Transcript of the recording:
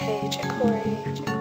Hey, Jacori.